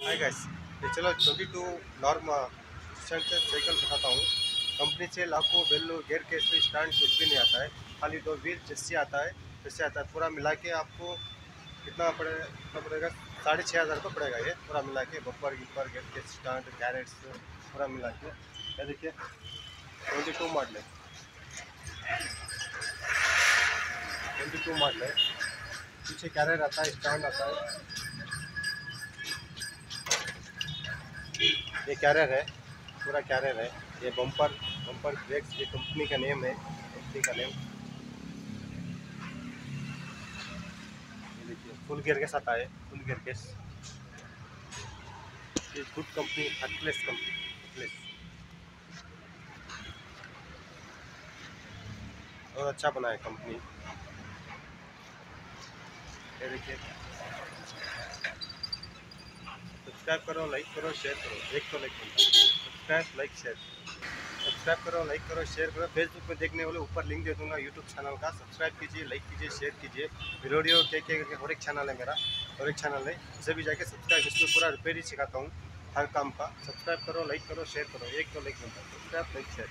हाय चलो 22 नॉर्म से साइकिल दिखाता हूँ। कंपनी से लाखों बेल्लो गेयर के स्टैंड कुछ भी नहीं आता है। खाली दो व्हील जैसे आता है जैसे आता है। पूरा मिला के आपको कितना पड़े, कितना पड़ेगा? साढ़े छः हज़ार का पड़ेगा ये। पूरा मिला के बम्पर गिपर गेयर के स्टैंड कैरेट्स पूरा मिला के। ये देखिए ट्वेंटी टू मॉडल है। ट्वेंटी टू मॉडल है। पीछे कैरेट आता है स्टैंड आता है। ये कैरियर है, पूरा कैरियर है। ये बम्पर बम्पर ब्रेक्स ये कंपनी का नेम है कंपनी का नेम देखिए फुल गियर के साथ आए फुल गियर के ये गुड कंपनी हटलेस कंपनी बहुत अच्छा बना है कंपनी ये देखिए। सब्सक्राइब करो लाइक करो शेयर करो। एक तो लाइक मिलता सब्सक्राइब लाइक शेयर सब्सक्राइब करो। लाइक करो शेयर करो फेसबुक पे देखने वाले ऊपर लिंक दे दूँगा यूट्यूब चैनल का। सब्सक्राइब कीजिए लाइक कीजिए शेयर कीजिए। वीडियो के के करके और एक चैनल है मेरा। और एक चैनल है। उसे भी जाके सब्सक्राइब इसमें पूरा रिपेयर ही सिखाता हूँ। हर काम का। सब्सक्राइब करो लाइक करो शेयर करो। एक तो लाइक मिलता सब्सक्राइब लाइक शेयर